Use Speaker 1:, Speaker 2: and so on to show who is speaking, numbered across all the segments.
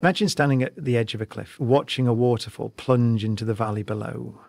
Speaker 1: Imagine standing at the edge of a cliff, watching a waterfall plunge into the valley below.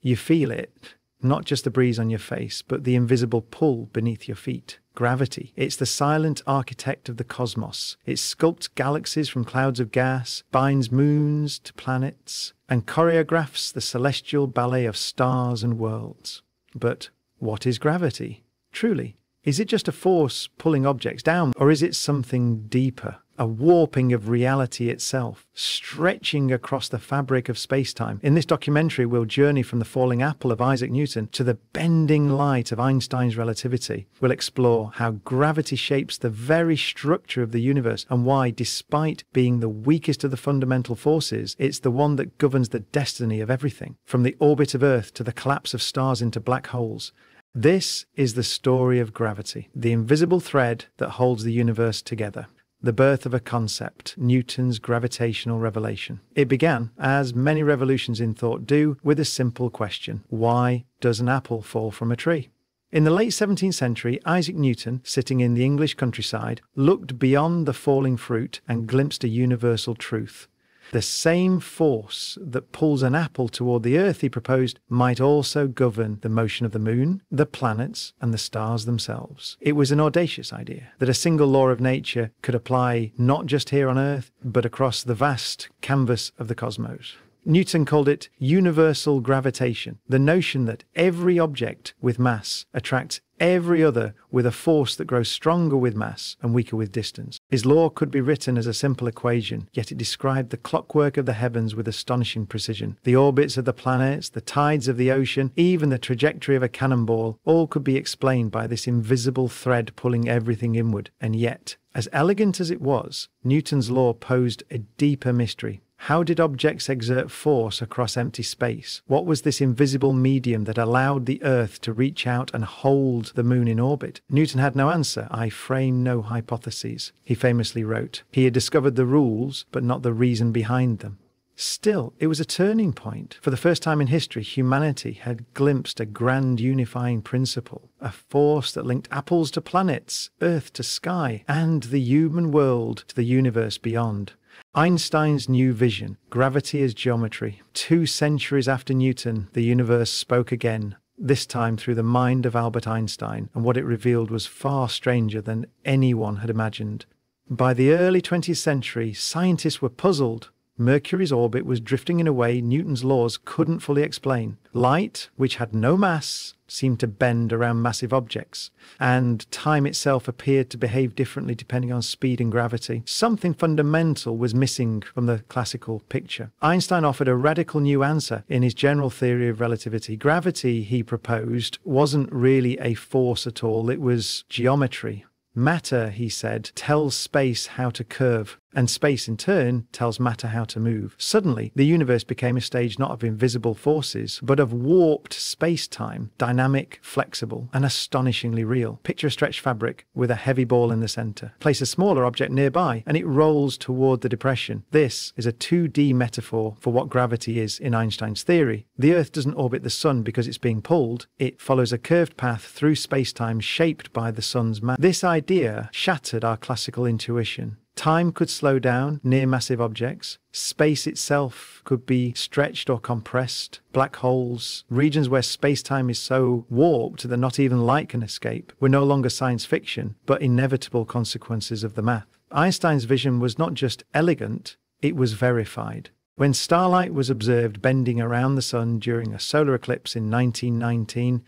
Speaker 1: You feel it, not just the breeze on your face, but the invisible pull beneath your feet. Gravity. It's the silent architect of the cosmos. It sculpts galaxies from clouds of gas, binds moons to planets, and choreographs the celestial ballet of stars and worlds. But what is gravity? Truly, is it just a force pulling objects down, or is it something deeper? A warping of reality itself, stretching across the fabric of space-time. In this documentary, we'll journey from the falling apple of Isaac Newton to the bending light of Einstein's relativity. We'll explore how gravity shapes the very structure of the universe and why, despite being the weakest of the fundamental forces, it's the one that governs the destiny of everything, from the orbit of Earth to the collapse of stars into black holes. This is the story of gravity, the invisible thread that holds the universe together. The birth of a concept, Newton's gravitational revelation. It began, as many revolutions in thought do, with a simple question Why does an apple fall from a tree? In the late 17th century, Isaac Newton, sitting in the English countryside, looked beyond the falling fruit and glimpsed a universal truth. The same force that pulls an apple toward the earth, he proposed, might also govern the motion of the moon, the planets, and the stars themselves. It was an audacious idea that a single law of nature could apply not just here on earth, but across the vast canvas of the cosmos. Newton called it universal gravitation, the notion that every object with mass attracts every other with a force that grows stronger with mass and weaker with distance. His law could be written as a simple equation, yet it described the clockwork of the heavens with astonishing precision. The orbits of the planets, the tides of the ocean, even the trajectory of a cannonball, all could be explained by this invisible thread pulling everything inward. And yet, as elegant as it was, Newton's law posed a deeper mystery. How did objects exert force across empty space? What was this invisible medium that allowed the Earth to reach out and hold the moon in orbit? Newton had no answer. I frame no hypotheses. He famously wrote. He had discovered the rules, but not the reason behind them. Still, it was a turning point. For the first time in history, humanity had glimpsed a grand unifying principle, a force that linked apples to planets, earth to sky, and the human world to the universe beyond. Einstein's new vision, gravity as geometry. Two centuries after Newton, the universe spoke again, this time through the mind of Albert Einstein, and what it revealed was far stranger than anyone had imagined. By the early 20th century, scientists were puzzled Mercury's orbit was drifting in a way Newton's laws couldn't fully explain. Light, which had no mass, seemed to bend around massive objects, and time itself appeared to behave differently depending on speed and gravity. Something fundamental was missing from the classical picture. Einstein offered a radical new answer in his general theory of relativity. Gravity, he proposed, wasn't really a force at all, it was geometry. Matter, he said, tells space how to curve, and space in turn tells matter how to move. Suddenly, the universe became a stage not of invisible forces, but of warped space time, dynamic, flexible, and astonishingly real. Picture a stretched fabric with a heavy ball in the center. Place a smaller object nearby, and it rolls toward the depression. This is a 2D metaphor for what gravity is in Einstein's theory. The Earth doesn't orbit the Sun because it's being pulled, it follows a curved path through space time shaped by the Sun's mass. This idea shattered our classical intuition. Time could slow down near massive objects. Space itself could be stretched or compressed. Black holes, regions where space time is so warped that not even light can escape, were no longer science fiction, but inevitable consequences of the math. Einstein's vision was not just elegant, it was verified. When starlight was observed bending around the sun during a solar eclipse in 1919,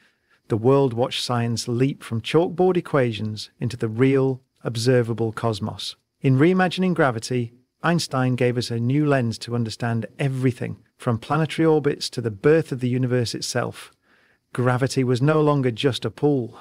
Speaker 1: the world watched science leap from chalkboard equations into the real, observable cosmos. In reimagining gravity, Einstein gave us a new lens to understand everything, from planetary orbits to the birth of the universe itself. Gravity was no longer just a pull.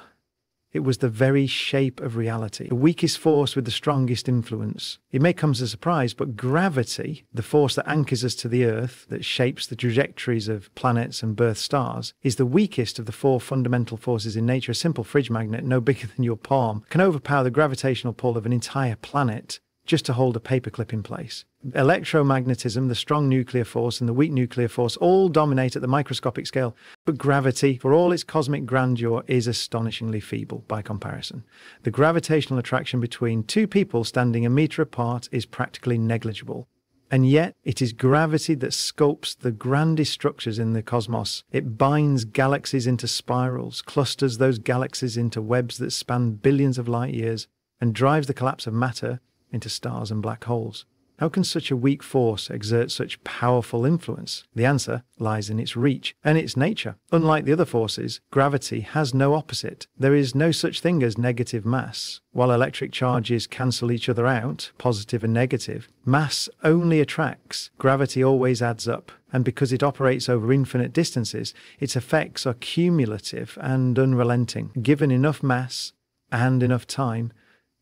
Speaker 1: It was the very shape of reality, the weakest force with the strongest influence. It may come as a surprise, but gravity, the force that anchors us to the Earth, that shapes the trajectories of planets and birth stars, is the weakest of the four fundamental forces in nature. A simple fridge magnet, no bigger than your palm, can overpower the gravitational pull of an entire planet just to hold a paperclip in place. Electromagnetism, the strong nuclear force, and the weak nuclear force all dominate at the microscopic scale, but gravity, for all its cosmic grandeur, is astonishingly feeble by comparison. The gravitational attraction between two people standing a meter apart is practically negligible. And yet, it is gravity that sculpts the grandest structures in the cosmos. It binds galaxies into spirals, clusters those galaxies into webs that span billions of light years, and drives the collapse of matter into stars and black holes. How can such a weak force exert such powerful influence? The answer lies in its reach and its nature. Unlike the other forces, gravity has no opposite. There is no such thing as negative mass. While electric charges cancel each other out, positive and negative, mass only attracts. Gravity always adds up. And because it operates over infinite distances, its effects are cumulative and unrelenting. Given enough mass and enough time,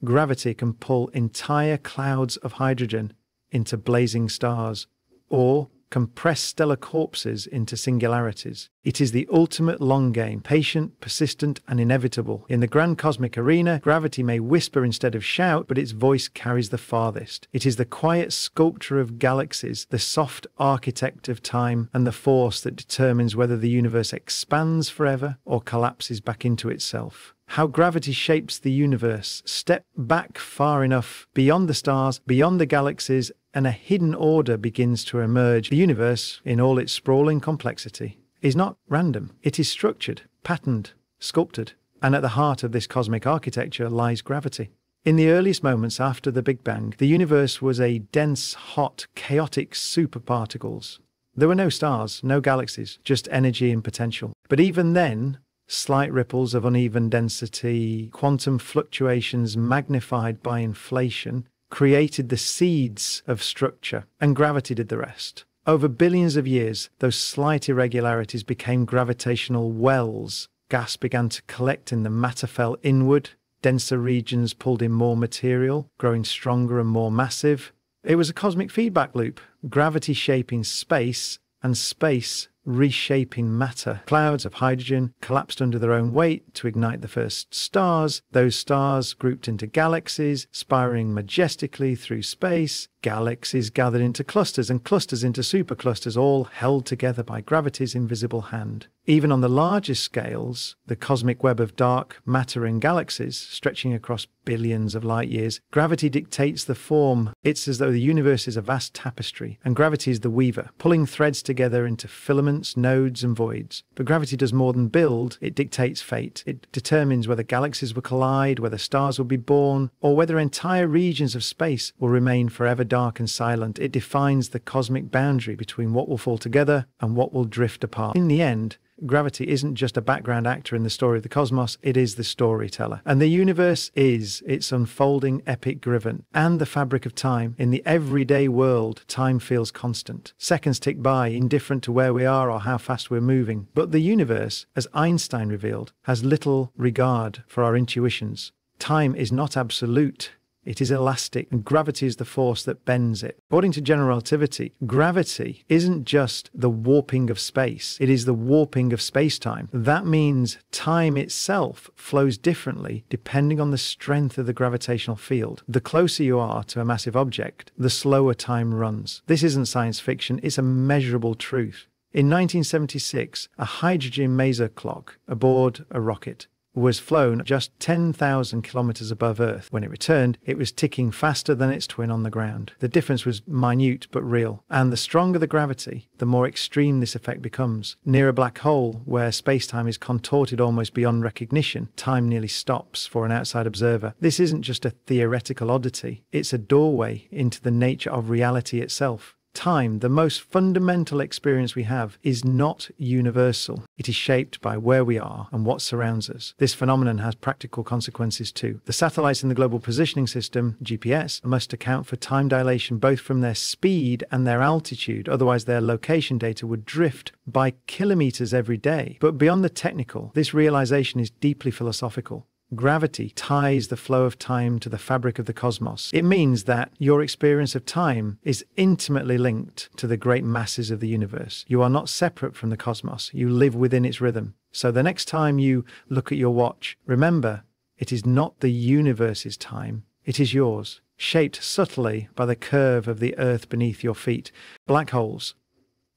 Speaker 1: gravity can pull entire clouds of hydrogen into blazing stars, or compress stellar corpses into singularities. It is the ultimate long game, patient, persistent, and inevitable. In the grand cosmic arena, gravity may whisper instead of shout, but its voice carries the farthest. It is the quiet sculptor of galaxies, the soft architect of time, and the force that determines whether the universe expands forever or collapses back into itself how gravity shapes the universe. Step back far enough beyond the stars, beyond the galaxies, and a hidden order begins to emerge. The universe, in all its sprawling complexity, is not random. It is structured, patterned, sculpted, and at the heart of this cosmic architecture lies gravity. In the earliest moments after the Big Bang, the universe was a dense, hot, chaotic superparticles. There were no stars, no galaxies, just energy and potential. But even then, slight ripples of uneven density, quantum fluctuations magnified by inflation, created the seeds of structure, and gravity did the rest. Over billions of years, those slight irregularities became gravitational wells. Gas began to collect in the matter fell inward. Denser regions pulled in more material, growing stronger and more massive. It was a cosmic feedback loop, gravity shaping space and space reshaping matter. Clouds of hydrogen collapsed under their own weight to ignite the first stars. Those stars grouped into galaxies, spiraling majestically through space. Galaxies gathered into clusters and clusters into superclusters, all held together by gravity's invisible hand. Even on the largest scales, the cosmic web of dark matter and galaxies, stretching across billions of light years, gravity dictates the form. It's as though the universe is a vast tapestry, and gravity is the weaver, pulling threads together into filaments, nodes, and voids. But gravity does more than build, it dictates fate. It determines whether galaxies will collide, whether stars will be born, or whether entire regions of space will remain forever dark and silent. It defines the cosmic boundary between what will fall together and what will drift apart. In the end, gravity isn't just a background actor in the story of the cosmos, it is the storyteller. And the universe is its unfolding epic griven and the fabric of time. In the everyday world, time feels constant. Seconds tick by, indifferent to where we are or how fast we're moving. But the universe, as Einstein revealed, has little regard for our intuitions. Time is not absolute. It is elastic, and gravity is the force that bends it. According to general relativity, gravity isn't just the warping of space, it is the warping of space time. That means time itself flows differently depending on the strength of the gravitational field. The closer you are to a massive object, the slower time runs. This isn't science fiction, it's a measurable truth. In 1976, a hydrogen maser clock aboard a rocket was flown just 10,000 kilometers above Earth. When it returned, it was ticking faster than its twin on the ground. The difference was minute but real. And the stronger the gravity, the more extreme this effect becomes. Near a black hole, where space-time is contorted almost beyond recognition, time nearly stops for an outside observer. This isn't just a theoretical oddity, it's a doorway into the nature of reality itself. Time, the most fundamental experience we have, is not universal. It is shaped by where we are and what surrounds us. This phenomenon has practical consequences too. The satellites in the Global Positioning System, GPS, must account for time dilation both from their speed and their altitude, otherwise, their location data would drift by kilometers every day. But beyond the technical, this realization is deeply philosophical. Gravity ties the flow of time to the fabric of the cosmos. It means that your experience of time is intimately linked to the great masses of the universe. You are not separate from the cosmos, you live within its rhythm. So the next time you look at your watch, remember it is not the universe's time, it is yours, shaped subtly by the curve of the earth beneath your feet. Black holes.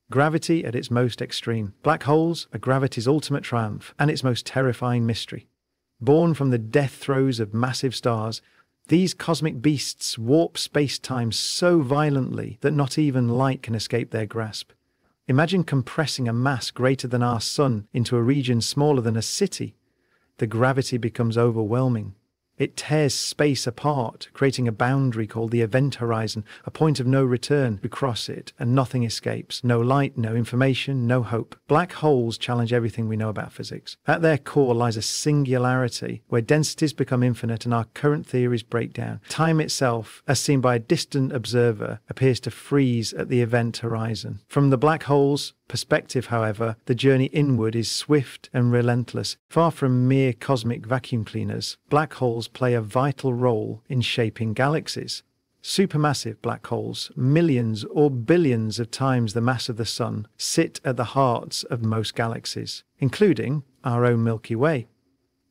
Speaker 1: Gravity at its most extreme. Black holes are gravity's ultimate triumph and its most terrifying mystery. Born from the death throes of massive stars, These cosmic beasts warp space time so violently that not even light can escape their grasp. Imagine compressing a mass greater than our Sun into a region smaller than a city. The gravity becomes overwhelming. It tears space apart, creating a boundary called the event horizon, a point of no return. We cross it, and nothing escapes. No light, no information, no hope. Black holes challenge everything we know about physics. At their core lies a singularity, where densities become infinite and our current theories break down. Time itself, as seen by a distant observer, appears to freeze at the event horizon. From the black holes, perspective, however, the journey inward is swift and relentless. Far from mere cosmic vacuum cleaners, black holes play a vital role in shaping galaxies. Supermassive black holes, millions or billions of times the mass of the Sun, sit at the hearts of most galaxies, including our own Milky Way.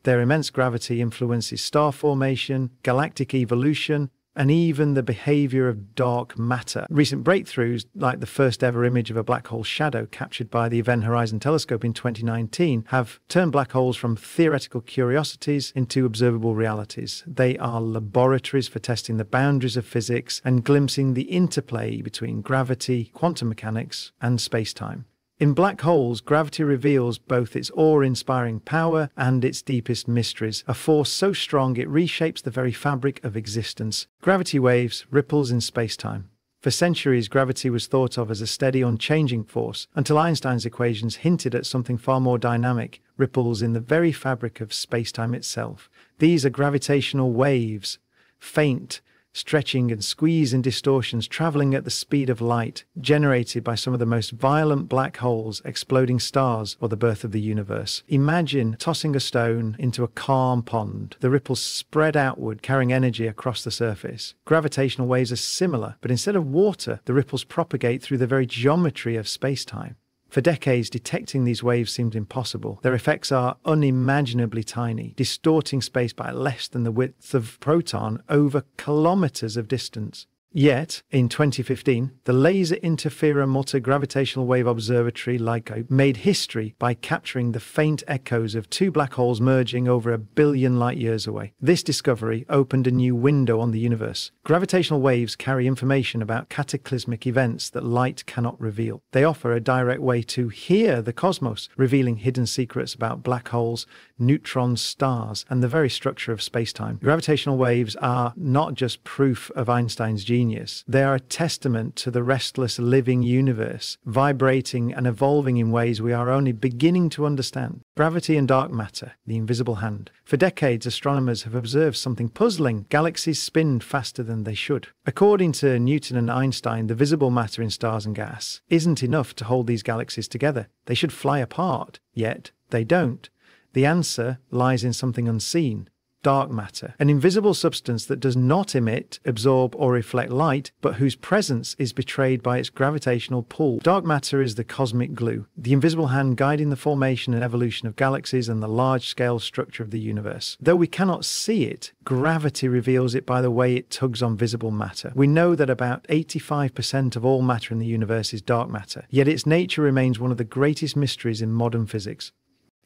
Speaker 1: Their immense gravity influences star formation, galactic evolution, and even the behavior of dark matter. Recent breakthroughs, like the first ever image of a black hole shadow captured by the Event Horizon Telescope in 2019, have turned black holes from theoretical curiosities into observable realities. They are laboratories for testing the boundaries of physics and glimpsing the interplay between gravity, quantum mechanics, and space time. In black holes, gravity reveals both its awe inspiring power and its deepest mysteries, a force so strong it reshapes the very fabric of existence. Gravity waves, ripples in space time. For centuries, gravity was thought of as a steady, unchanging force, until Einstein's equations hinted at something far more dynamic ripples in the very fabric of space time itself. These are gravitational waves, faint, stretching and squeeze and distortions traveling at the speed of light, generated by some of the most violent black holes, exploding stars, or the birth of the universe. Imagine tossing a stone into a calm pond. The ripples spread outward, carrying energy across the surface. Gravitational waves are similar, but instead of water, the ripples propagate through the very geometry of space-time. For decades, detecting these waves seemed impossible. Their effects are unimaginably tiny, distorting space by less than the width of a proton over kilometers of distance. Yet, in 2015, the Laser Interferometer Gravitational Wave Observatory LIGO made history by capturing the faint echoes of two black holes merging over a billion light years away. This discovery opened a new window on the universe. Gravitational waves carry information about cataclysmic events that light cannot reveal. They offer a direct way to hear the cosmos, revealing hidden secrets about black holes, neutrons, stars, and the very structure of spacetime. Gravitational waves are not just proof of Einstein's genius genius. They are a testament to the restless living universe, vibrating and evolving in ways we are only beginning to understand. Gravity and dark matter, the invisible hand. For decades, astronomers have observed something puzzling. Galaxies spin faster than they should. According to Newton and Einstein, the visible matter in stars and gas isn't enough to hold these galaxies together. They should fly apart, yet they don't. The answer lies in something unseen, dark matter, an invisible substance that does not emit, absorb, or reflect light, but whose presence is betrayed by its gravitational pull. Dark matter is the cosmic glue, the invisible hand guiding the formation and evolution of galaxies and the large scale structure of the universe. Though we cannot see it, gravity reveals it by the way it tugs on visible matter. We know that about 85% of all matter in the universe is dark matter, yet its nature remains one of the greatest mysteries in modern physics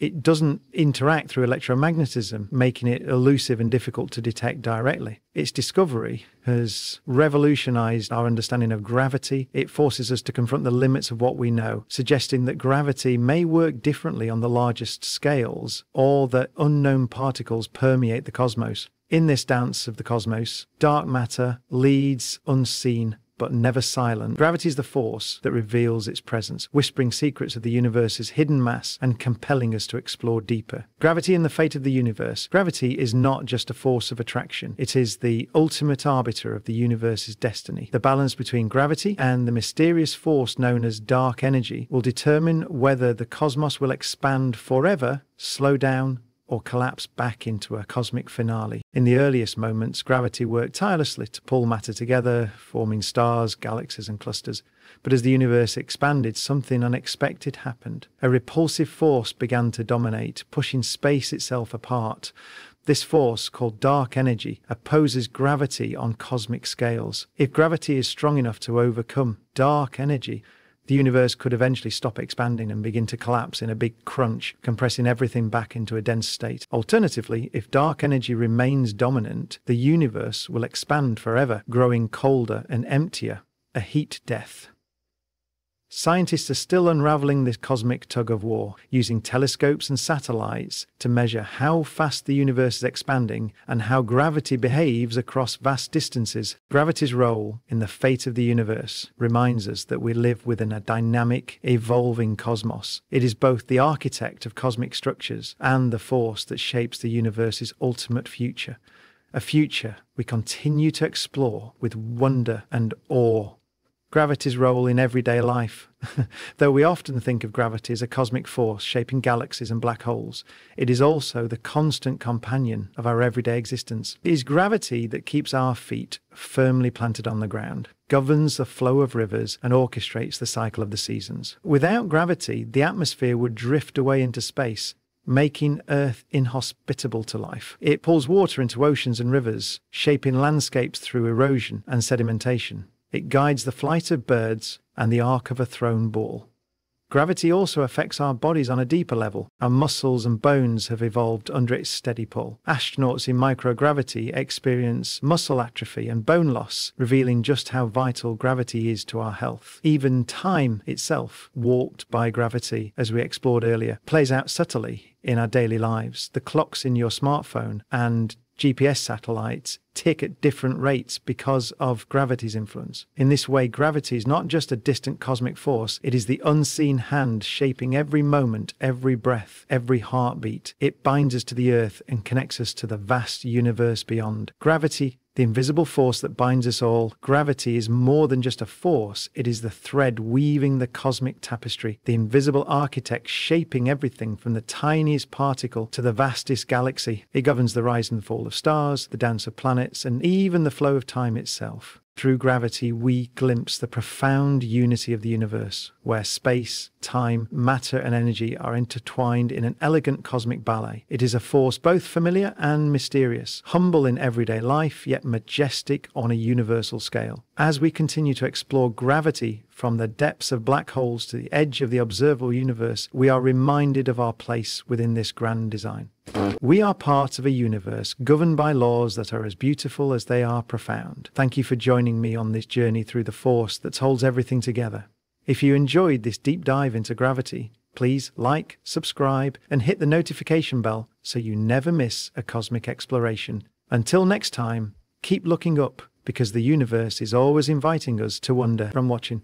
Speaker 1: it doesn't interact through electromagnetism, making it elusive and difficult to detect directly. Its discovery has revolutionized our understanding of gravity. It forces us to confront the limits of what we know, suggesting that gravity may work differently on the largest scales, or that unknown particles permeate the cosmos. In this dance of the cosmos, dark matter leads unseen but never silent. Gravity is the force that reveals its presence, whispering secrets of the universe's hidden mass and compelling us to explore deeper. Gravity and the fate of the universe. Gravity is not just a force of attraction, it is the ultimate arbiter of the universe's destiny. The balance between gravity and the mysterious force known as dark energy will determine whether the cosmos will expand forever, slow down, or collapse back into a cosmic finale. In the earliest moments, gravity worked tirelessly to pull matter together, forming stars, galaxies, and clusters. But as the universe expanded, something unexpected happened. A repulsive force began to dominate, pushing space itself apart. This force, called dark energy, opposes gravity on cosmic scales. If gravity is strong enough to overcome dark energy, the universe could eventually stop expanding and begin to collapse in a big crunch, compressing everything back into a dense state. Alternatively, if dark energy remains dominant, the universe will expand forever, growing colder and emptier, a heat death. Scientists are still unraveling this cosmic tug of war, using telescopes and satellites to measure how fast the universe is expanding and how gravity behaves across vast distances. Gravity's role in the fate of the universe reminds us that we live within a dynamic, evolving cosmos. It is both the architect of cosmic structures and the force that shapes the universe's ultimate future. A future we continue to explore with wonder and awe gravity's role in everyday life. Though we often think of gravity as a cosmic force shaping galaxies and black holes, it is also the constant companion of our everyday existence. It is gravity that keeps our feet firmly planted on the ground, governs the flow of rivers, and orchestrates the cycle of the seasons. Without gravity, the atmosphere would drift away into space, making Earth inhospitable to life. It pulls water into oceans and rivers, shaping landscapes through erosion and sedimentation. It guides the flight of birds and the arc of a thrown ball. Gravity also affects our bodies on a deeper level. Our muscles and bones have evolved under its steady pull. Astronauts in microgravity experience muscle atrophy and bone loss, revealing just how vital gravity is to our health. Even time itself, warped by gravity, as we explored earlier, plays out subtly in our daily lives. The clocks in your smartphone and GPS satellites tick at different rates because of gravity's influence. In this way, gravity is not just a distant cosmic force, it is the unseen hand shaping every moment, every breath, every heartbeat. It binds us to the earth and connects us to the vast universe beyond. Gravity the invisible force that binds us all. Gravity is more than just a force, it is the thread weaving the cosmic tapestry, the invisible architect shaping everything from the tiniest particle to the vastest galaxy. It governs the rise and fall of stars, the dance of planets, and even the flow of time itself. Through gravity, we glimpse the profound unity of the universe, where space, time, matter, and energy are intertwined in an elegant cosmic ballet. It is a force both familiar and mysterious, humble in everyday life, yet majestic on a universal scale. As we continue to explore gravity from the depths of black holes to the edge of the observable universe, we are reminded of our place within this grand design. We are part of a universe governed by laws that are as beautiful as they are profound. Thank you for joining me on this journey through the force that holds everything together. If you enjoyed this deep dive into gravity, please like, subscribe, and hit the notification bell so you never miss a cosmic exploration. Until next time, keep looking up because the universe is always inviting us to wonder from watching.